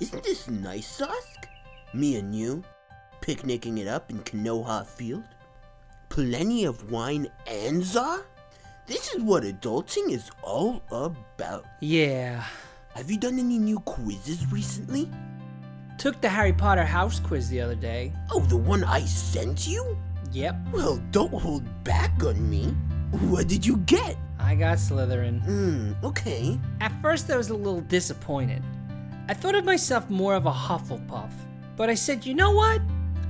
Isn't this nice, Sask? Me and you, picnicking it up in Konoha Field. Plenty of wine and za? This is what adulting is all about. Yeah. Have you done any new quizzes recently? Took the Harry Potter house quiz the other day. Oh, the one I sent you? Yep. Well, don't hold back on me. What did you get? I got Slytherin. Hmm, okay. At first, I was a little disappointed. I thought of myself more of a Hufflepuff. But I said, you know what?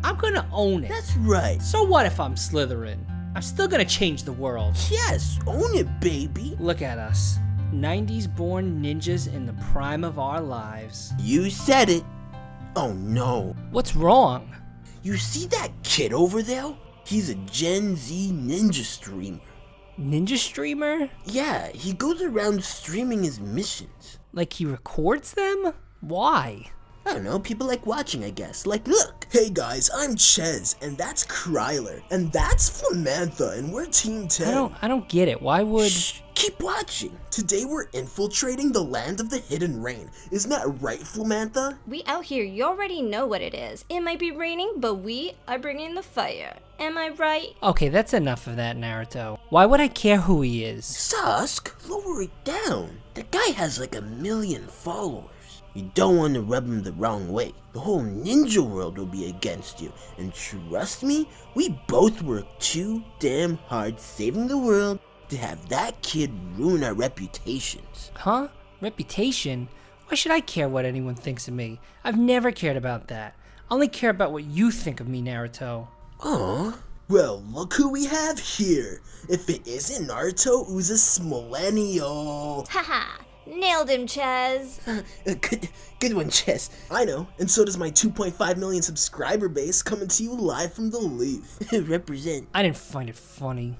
I'm gonna own it. That's right. So what if I'm Slytherin? I'm still gonna change the world. Yes, own it, baby. Look at us. 90s born ninjas in the prime of our lives. You said it. Oh no. What's wrong? You see that kid over there? He's a Gen Z ninja streamer. Ninja streamer? Yeah, he goes around streaming his missions. Like he records them? Why? I don't know, people like watching, I guess. Like, look! Hey guys, I'm Chez, and that's Kryler, and that's Flamantha, and we're Team 10. I don't I don't get it. Why would Shh, keep watching. Today we're infiltrating the land of the hidden rain. Isn't that right, Flamantha? We out here, you already know what it is. It might be raining, but we are bringing the fire. Am I right? Okay, that's enough of that, Naruto. Why would I care who he is? Sask, lower it down. The guy has like a million followers. You don't want to rub him the wrong way. The whole ninja world will be against you. And trust me, we both work too damn hard saving the world to have that kid ruin our reputations. Huh? Reputation? Why should I care what anyone thinks of me? I've never cared about that. I only care about what you think of me, Naruto. Aw, Well, look who we have here. If it isn't Naruto Uzus Millennial. Haha, nailed him, Chez. uh, good, good one, Chez. I know, and so does my 2.5 million subscriber base coming to you live from the Leaf. Represent. I didn't find it funny.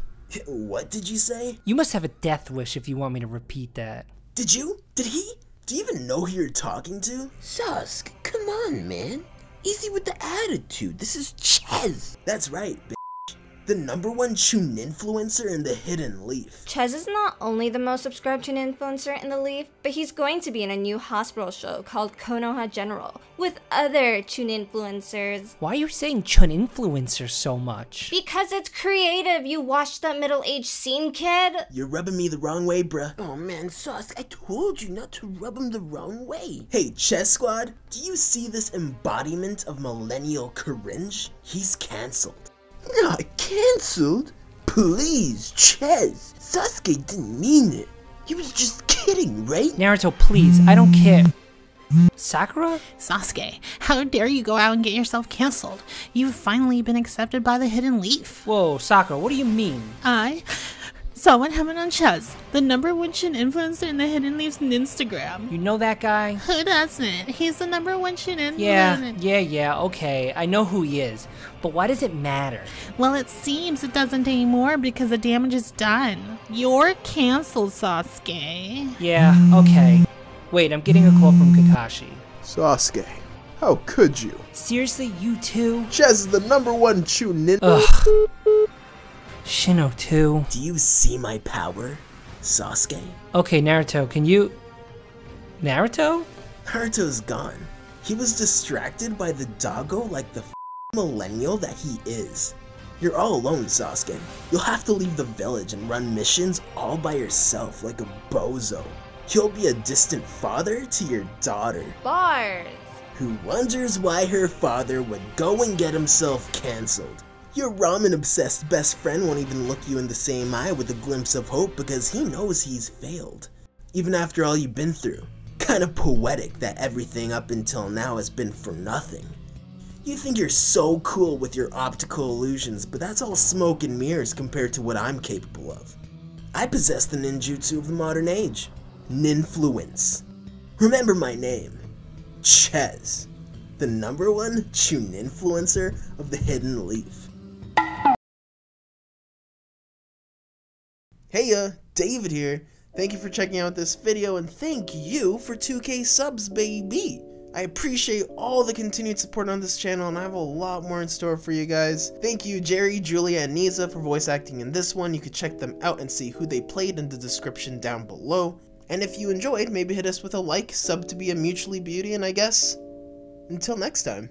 What did you say? You must have a death wish if you want me to repeat that. Did you? Did he? Do you even know who you're talking to? Sask, come on, man. Easy with the attitude. This is Chez. That's right, bitch. The number one Chun influencer in the Hidden Leaf. Chez is not only the most subscribed to an influencer in the Leaf, but he's going to be in a new hospital show called Konoha General with other Chun influencers. Why are you saying Chun influencer so much? Because it's creative. You watched that middle aged scene, kid? You're rubbing me the wrong way, bruh. Oh man, Sask, I told you not to rub him the wrong way. Hey, Chez Squad, do you see this embodiment of millennial cringe? He's cancelled. Not cancelled? Please, Chez. Sasuke didn't mean it. He was just kidding, right? Naruto, please, I don't care. Sakura? Sasuke, how dare you go out and get yourself cancelled? You've finally been accepted by the Hidden Leaf. Whoa, Sakura, what do you mean? I saw what happened on Chez, the number one Shin influencer in the Hidden Leaves on Instagram. You know that guy? Who doesn't? He's the number one Shin influencer. Yeah, yeah, yeah, okay. I know who he is. But why does it matter? Well, it seems it doesn't anymore because the damage is done. You're cancelled, Sasuke. Yeah, okay. Wait, I'm getting a call from Kakashi. Sasuke, how could you? Seriously, you too? Chez is the number one Chunin. ninja. Ugh. Shino too? Do you see my power, Sasuke? Okay, Naruto, can you... Naruto? Naruto's gone. He was distracted by the doggo like the millennial that he is. You're all alone, Sasuke. You'll have to leave the village and run missions all by yourself like a bozo. You'll be a distant father to your daughter, Bars. who wonders why her father would go and get himself cancelled. Your ramen obsessed best friend won't even look you in the same eye with a glimpse of hope because he knows he's failed. Even after all you've been through. Kinda poetic that everything up until now has been for nothing. You think you're so cool with your optical illusions, but that's all smoke and mirrors compared to what I'm capable of. I possess the ninjutsu of the modern age. Ninfluence. Remember my name. Chez. The number one Chun influencer of the Hidden Leaf. Hey uh, David here. Thank you for checking out this video and thank you for 2k subs baby. I appreciate all the continued support on this channel and I have a lot more in store for you guys. Thank you Jerry, Julia, and Neza for voice acting in this one. You can check them out and see who they played in the description down below. And if you enjoyed, maybe hit us with a like, sub to be a mutually beauty, and I guess until next time.